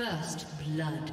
First blood.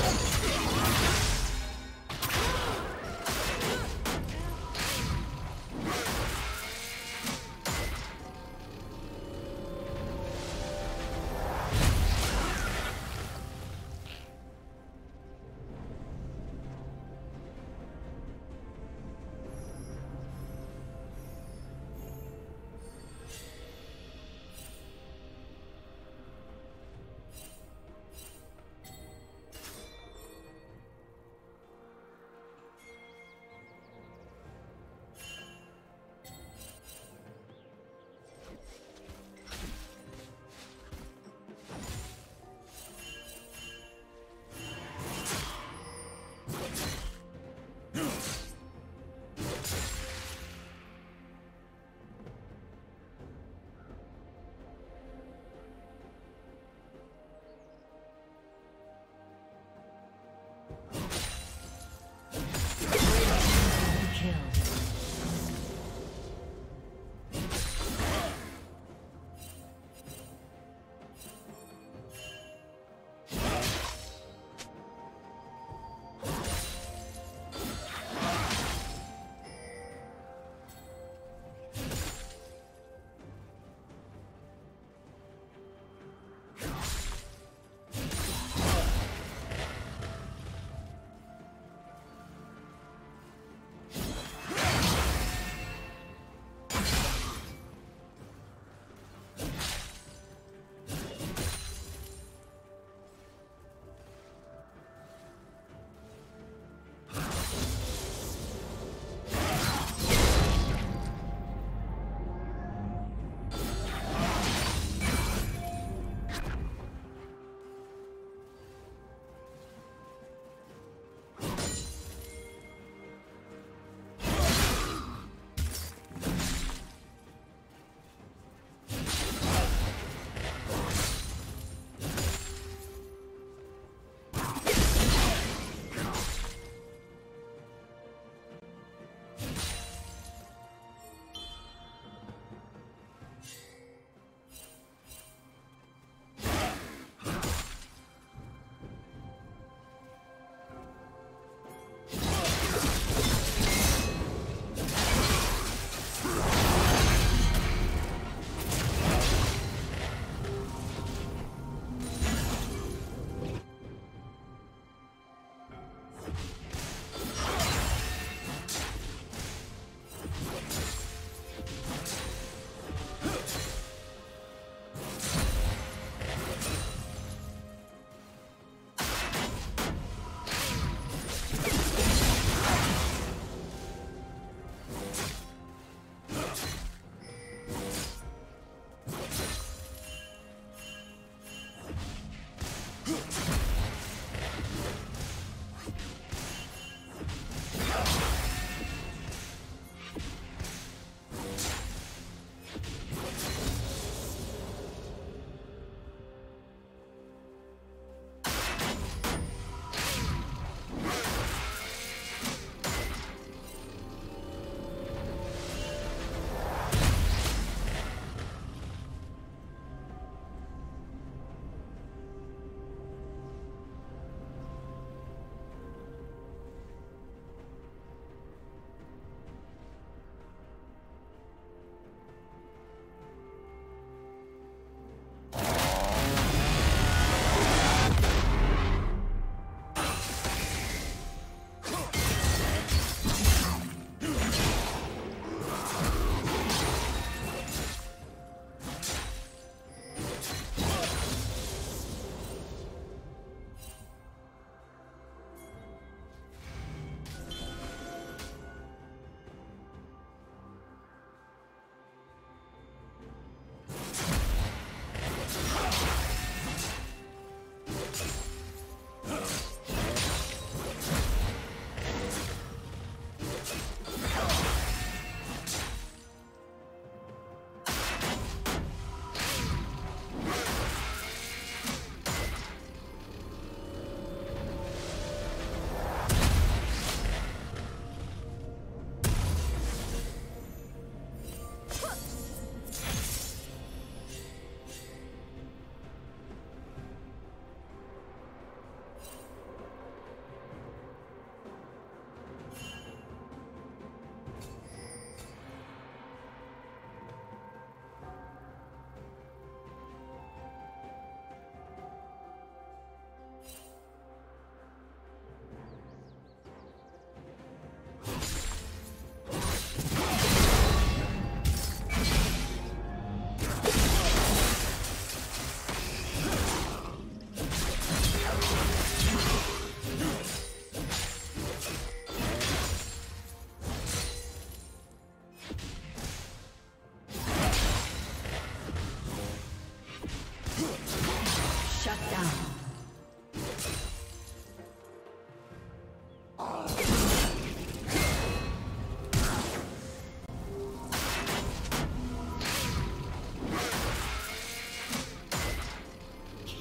Let's.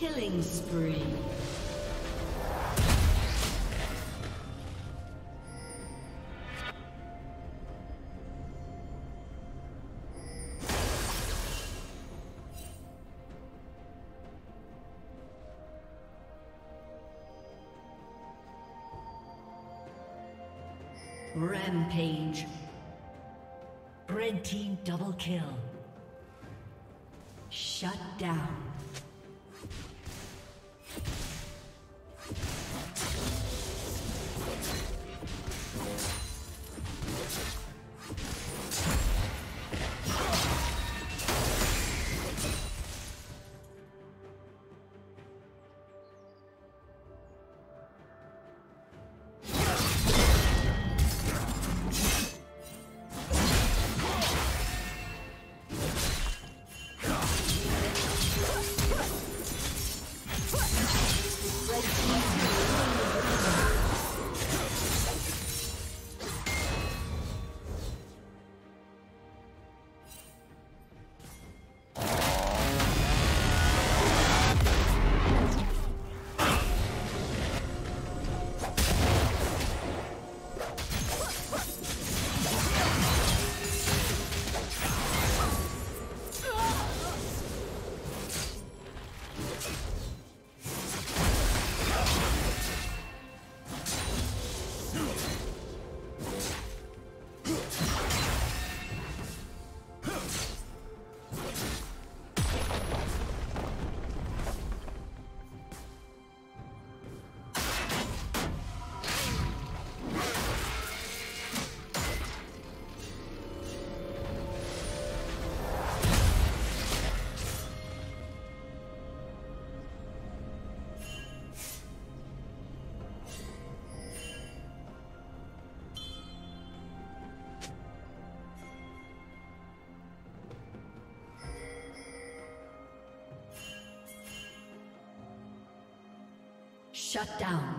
Killing spree. Rampage. Red team double kill. Shut down. Shut down.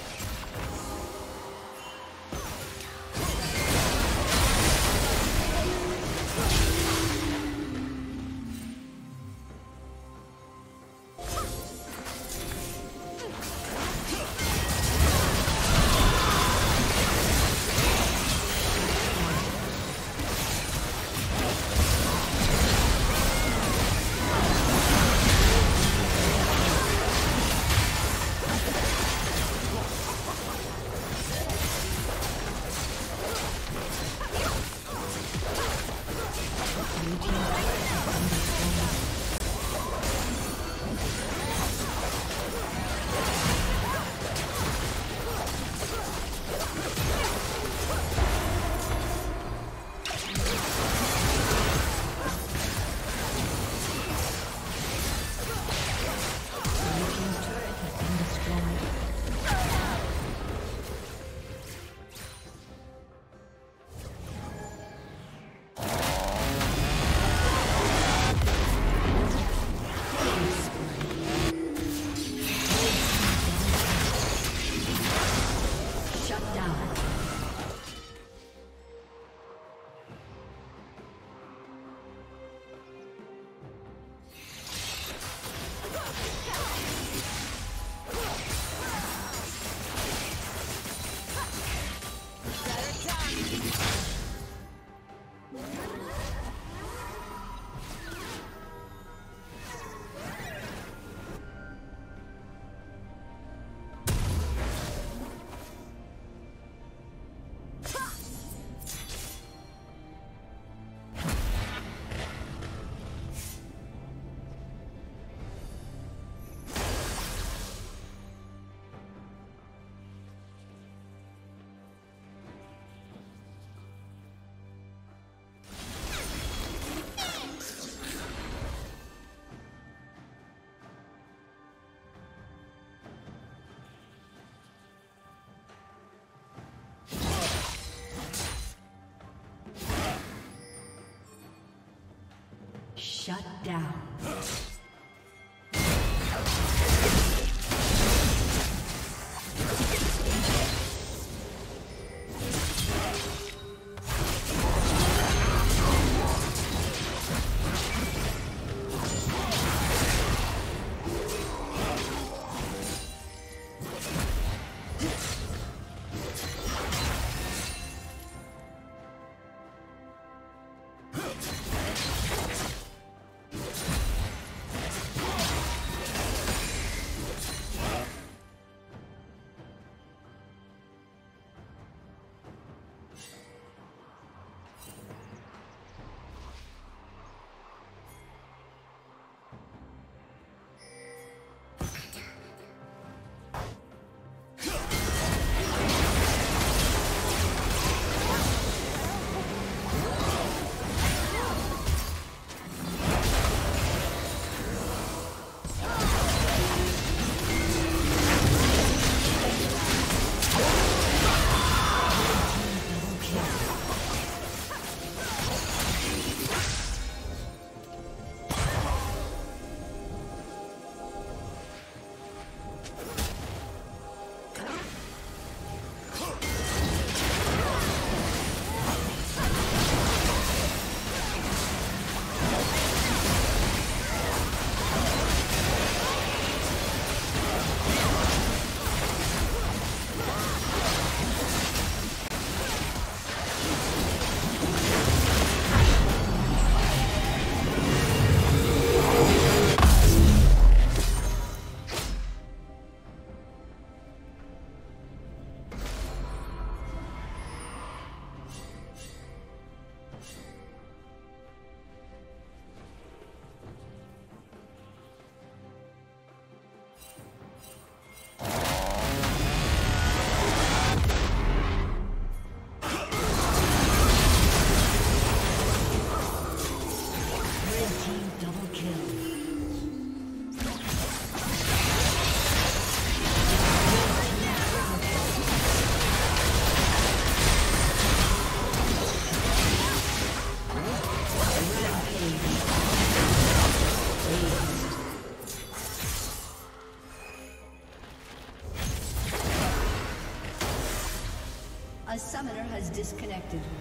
Shut down. Summoner